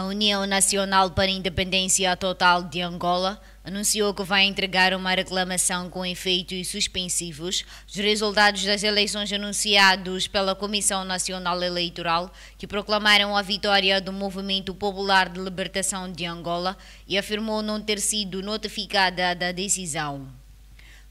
A União Nacional para a Independência Total de Angola anunciou que vai entregar uma reclamação com efeitos suspensivos dos resultados das eleições anunciados pela Comissão Nacional Eleitoral, que proclamaram a vitória do Movimento Popular de Libertação de Angola e afirmou não ter sido notificada da decisão.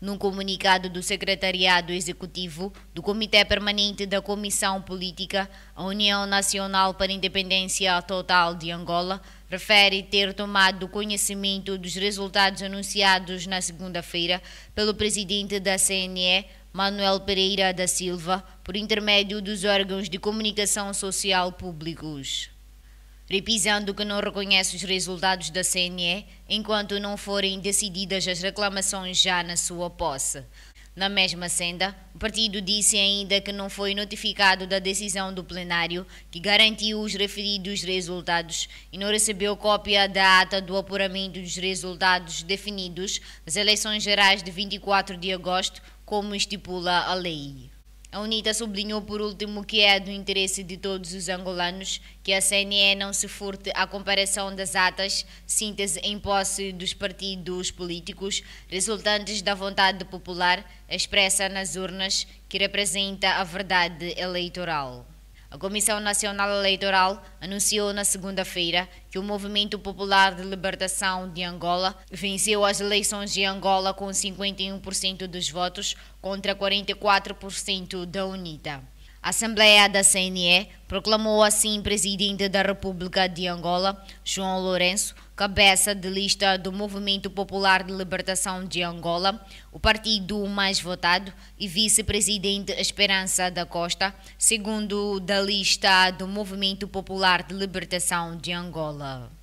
Num comunicado do Secretariado Executivo do Comitê Permanente da Comissão Política, a União Nacional para a Independência Total de Angola refere ter tomado conhecimento dos resultados anunciados na segunda-feira pelo presidente da CNE, Manuel Pereira da Silva, por intermédio dos órgãos de comunicação social públicos repisando que não reconhece os resultados da CNE enquanto não forem decididas as reclamações já na sua posse. Na mesma senda, o partido disse ainda que não foi notificado da decisão do plenário que garantiu os referidos resultados e não recebeu cópia da ata do apuramento dos resultados definidos das eleições gerais de 24 de agosto, como estipula a lei. A UNITA sublinhou por último que é do interesse de todos os angolanos que a CNE não se furte à comparação das atas, síntese em posse dos partidos políticos, resultantes da vontade popular expressa nas urnas, que representa a verdade eleitoral. A Comissão Nacional Eleitoral anunciou na segunda-feira que o Movimento Popular de Libertação de Angola venceu as eleições de Angola com 51% dos votos contra 44% da UNITA. A Assembleia da CNE proclamou assim presidente da República de Angola, João Lourenço, cabeça de lista do Movimento Popular de Libertação de Angola, o partido mais votado, e vice-presidente Esperança da Costa, segundo da lista do Movimento Popular de Libertação de Angola.